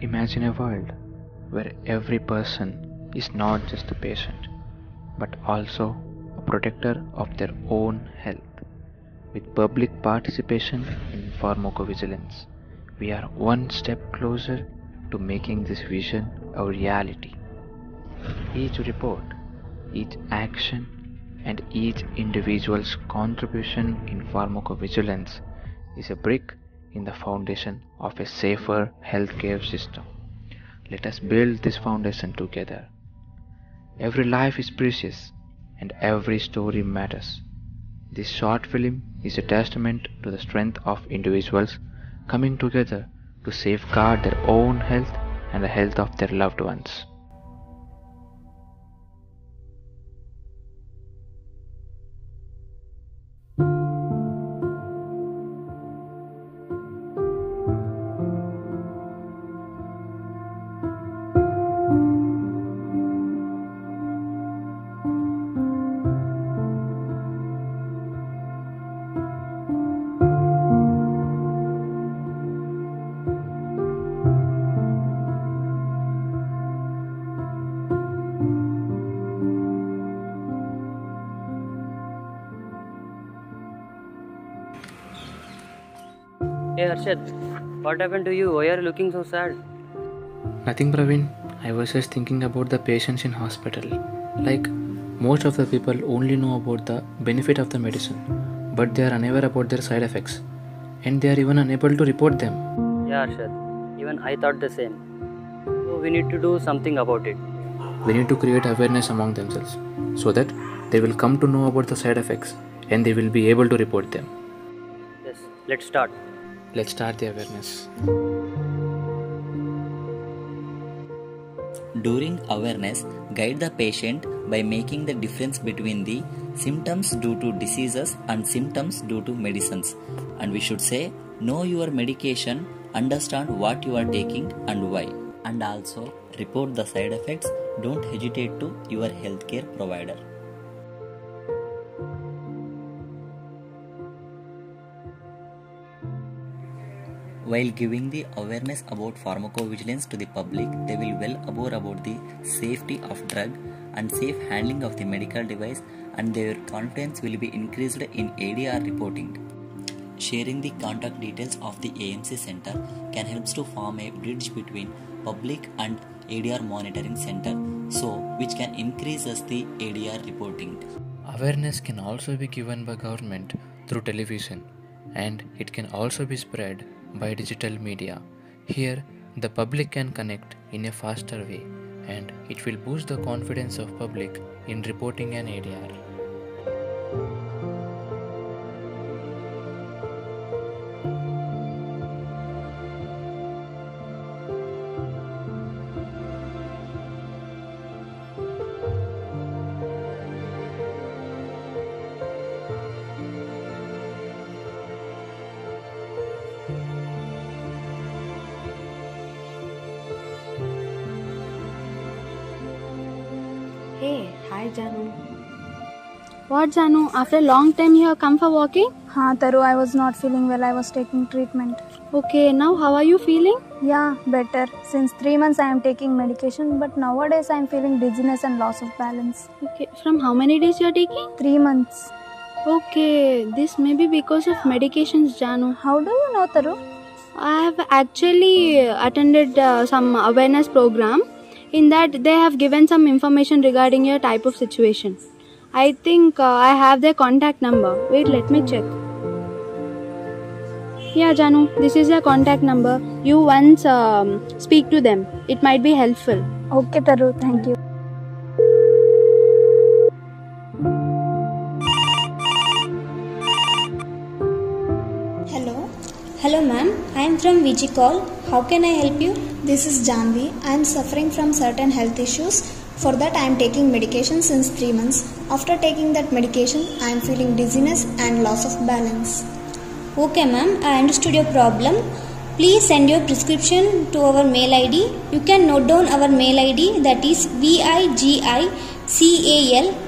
Imagine a world where every person is not just a patient but also a protector of their own health. With public participation in pharmacovigilance, we are one step closer to making this vision a reality. Each report, each action, and each individual's contribution in pharmacovigilance is a brick in the foundation of a safer healthcare system. Let us build this foundation together. Every life is precious and every story matters. This short film is a testament to the strength of individuals coming together to safeguard their own health and the health of their loved ones. Hey Arshad, what happened to you? Why are you looking so sad? Nothing, Praveen. I was just thinking about the patients in hospital. Like, most of the people only know about the benefit of the medicine, but they are unaware about their side effects, and they are even unable to report them. Yeah, Arshad. Even I thought the same. So we need to do something about it. We need to create awareness among themselves so that they will come to know about the side effects and they will be able to report them. Yes, let's start. Let's start the awareness. During awareness, guide the patient by making the difference between the symptoms due to diseases and symptoms due to medicines. And we should say, know your medication, understand what you are taking and why. And also, report the side effects. Don't hesitate to your healthcare provider. While giving the awareness about pharmacovigilance to the public, they will well aware about the safety of drug and safe handling of the medical device and their confidence will be increased in ADR reporting. Sharing the contact details of the AMC center can help to form a bridge between public and ADR monitoring center so which can increase as the ADR reporting. Awareness can also be given by government through television and it can also be spread by digital media. Here, the public can connect in a faster way and it will boost the confidence of public in reporting an ADR. Hey, hi Janu. What Janu? After a long time you have come for walking? Ha, Taru, I was not feeling well. I was taking treatment. Okay, now how are you feeling? Yeah, better. Since 3 months I am taking medication but nowadays I am feeling dizziness and loss of balance. Okay, from how many days you are taking? 3 months. Okay, this may be because of medications Janu. How do you know Taru? I have actually attended uh, some awareness program in that, they have given some information regarding your type of situation. I think uh, I have their contact number. Wait, let me check. Yeah, Janu, this is their contact number. You once um, speak to them. It might be helpful. Okay Taru, thank you. Hello, ma'am. I am from VG Call. How can I help you? This is Janvi. I am suffering from certain health issues. For that, I am taking medication since 3 months. After taking that medication, I am feeling dizziness and loss of balance. Okay, ma'am. I understood your problem. Please send your prescription to our mail ID. You can note down our mail ID that is vigical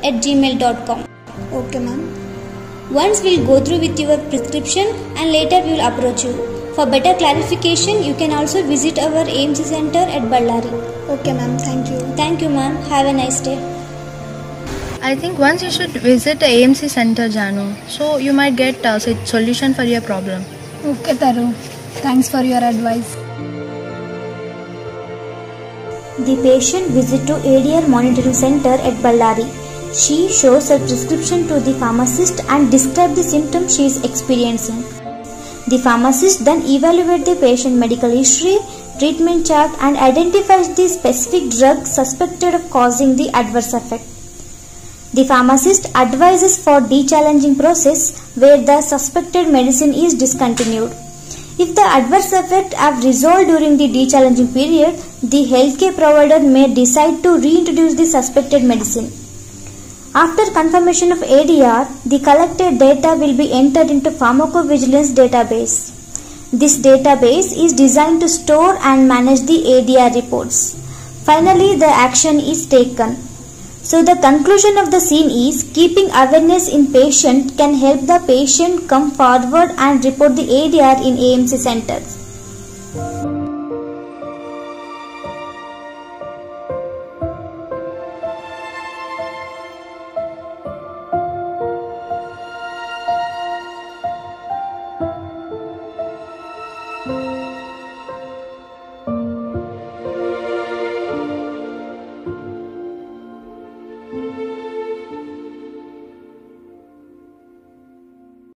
at gmail.com. Okay, ma'am. Once we'll go through with your prescription and later we will approach you. For better clarification, you can also visit our AMC center at Ballari. Okay, ma'am. Thank you. Thank you, ma'am. Have a nice day. I think once you should visit the AMC center, Janu, so you might get uh, a solution for your problem. Okay, Taru. Thanks for your advice. The patient visit to ADR monitoring center at Ballari. She shows her prescription to the pharmacist and describes the symptoms she is experiencing. The pharmacist then evaluates the patient medical history, treatment chart and identifies the specific drug suspected of causing the adverse effect. The pharmacist advises for de-challenging process where the suspected medicine is discontinued. If the adverse effect have resolved during the de-challenging period, the healthcare provider may decide to reintroduce the suspected medicine. After confirmation of ADR, the collected data will be entered into pharmacovigilance database. This database is designed to store and manage the ADR reports. Finally, the action is taken. So the conclusion of the scene is keeping awareness in patient can help the patient come forward and report the ADR in AMC centers. Música